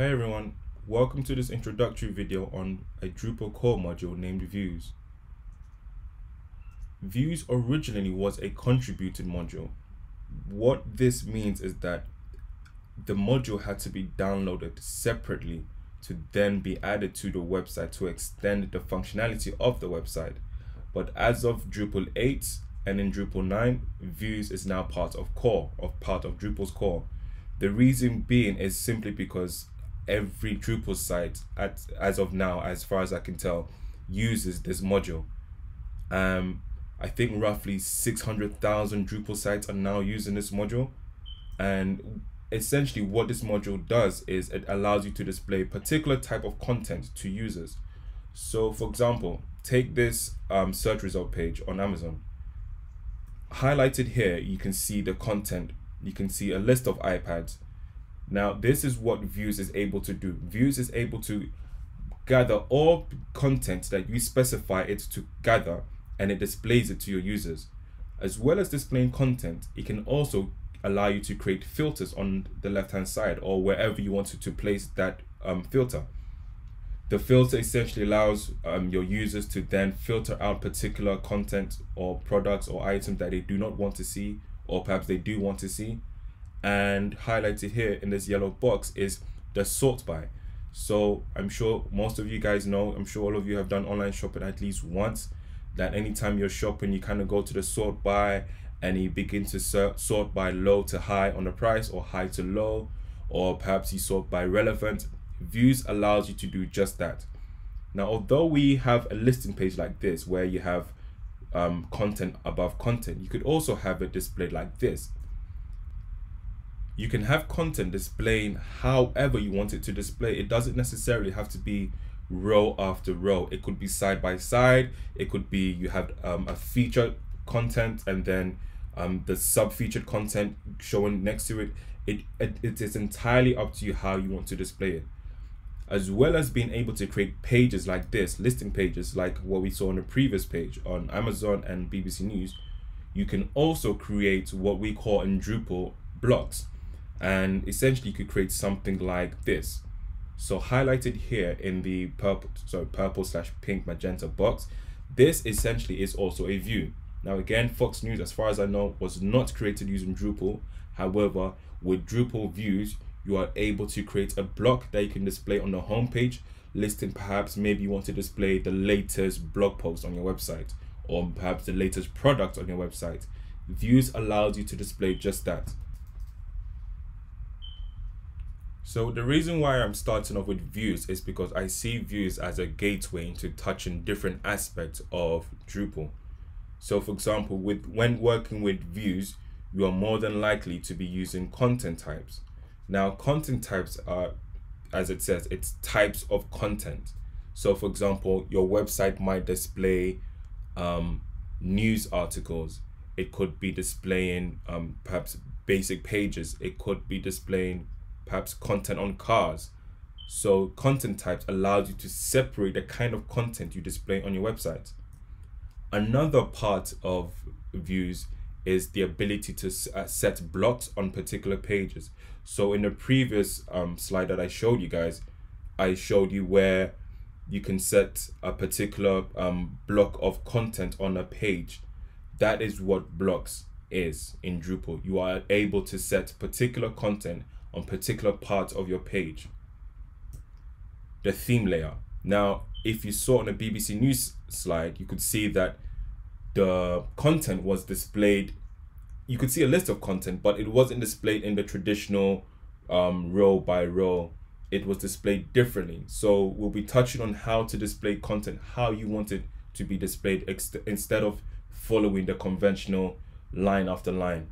Hey everyone, welcome to this introductory video on a Drupal core module named Views. Views originally was a contributed module. What this means is that the module had to be downloaded separately to then be added to the website to extend the functionality of the website. But as of Drupal 8 and in Drupal 9, Views is now part of core, of part of Drupal's core. The reason being is simply because every Drupal site at as of now, as far as I can tell, uses this module. Um, I think roughly 600,000 Drupal sites are now using this module. And essentially what this module does is it allows you to display particular type of content to users. So for example, take this um, search result page on Amazon. Highlighted here, you can see the content. You can see a list of iPads now, this is what Views is able to do. Views is able to gather all content that you specify it to gather and it displays it to your users. As well as displaying content, it can also allow you to create filters on the left hand side or wherever you wanted to place that um, filter. The filter essentially allows um, your users to then filter out particular content or products or items that they do not want to see or perhaps they do want to see and highlighted here in this yellow box is the sort by. So I'm sure most of you guys know, I'm sure all of you have done online shopping at least once, that anytime you're shopping, you kind of go to the sort by and you begin to sort by low to high on the price or high to low, or perhaps you sort by relevant. Views allows you to do just that. Now, although we have a listing page like this, where you have um, content above content, you could also have it displayed like this you can have content displaying however you want it to display. It doesn't necessarily have to be row after row. It could be side by side. It could be you have um, a featured content and then um, the sub featured content showing next to it. It, it. It is entirely up to you how you want to display it. As well as being able to create pages like this, listing pages like what we saw on the previous page on Amazon and BBC News, you can also create what we call in Drupal blocks and essentially you could create something like this. So highlighted here in the purple so purple slash pink magenta box this essentially is also a view. Now again fox news as far as i know was not created using drupal. However with drupal views you are able to create a block that you can display on the home page listing perhaps maybe you want to display the latest blog post on your website or perhaps the latest product on your website. Views allows you to display just that so the reason why I'm starting off with views is because I see views as a gateway into touching different aspects of Drupal. So for example, with when working with views, you are more than likely to be using content types. Now content types are, as it says, it's types of content. So for example, your website might display um, news articles. It could be displaying um, perhaps basic pages. It could be displaying perhaps content on cars. So content types allows you to separate the kind of content you display on your website. Another part of views is the ability to uh, set blocks on particular pages. So in the previous um, slide that I showed you guys, I showed you where you can set a particular um, block of content on a page. That is what blocks is in Drupal. You are able to set particular content on particular parts of your page. The theme layer. Now, if you saw on the BBC News slide, you could see that the content was displayed. You could see a list of content, but it wasn't displayed in the traditional um, row by row. It was displayed differently. So we'll be touching on how to display content, how you want it to be displayed instead of following the conventional line after line.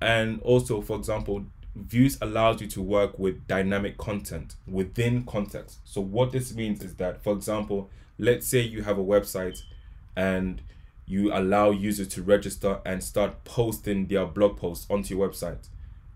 And also, for example, Views allows you to work with dynamic content within context. So what this means is that, for example, let's say you have a website and you allow users to register and start posting their blog posts onto your website.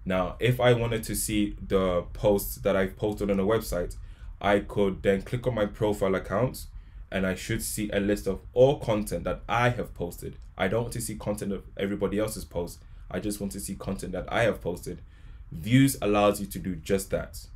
Now, if I wanted to see the posts that I've posted on the website, I could then click on my profile account and I should see a list of all content that I have posted. I don't want to see content of everybody else's posts. I just want to see content that I have posted. Views allows you to do just that.